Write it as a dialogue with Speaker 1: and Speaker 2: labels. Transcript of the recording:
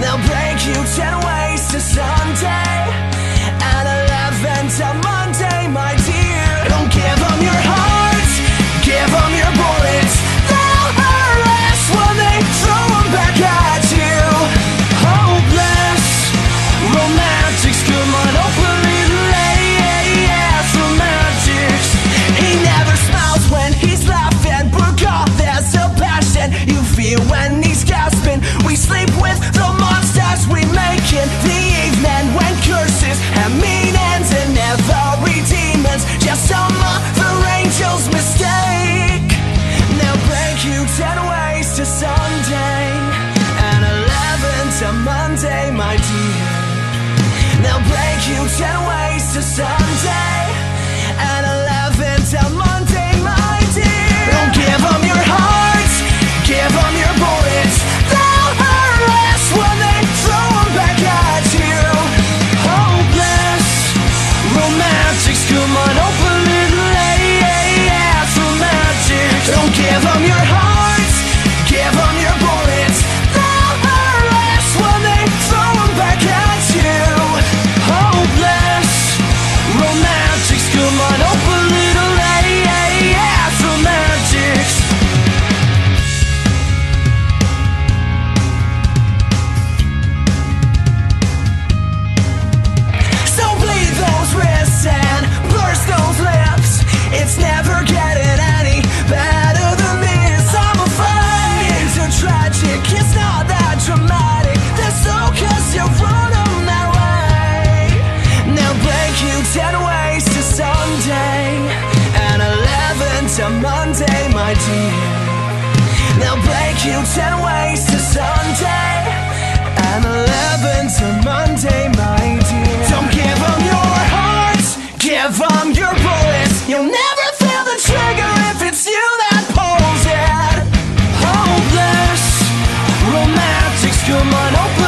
Speaker 1: They'll break you ten ways to Sunday and eleven till Monday. They'll break you ten ways to Sunday, and eleven till Monday. It's Monday, my dear. They'll break you ten ways to Sunday, and eleven to Monday, my dear. Don't give them your heart, give them your bullets. You'll never feel the trigger if it's you that pulls it. Hopeless romantics, come on, open.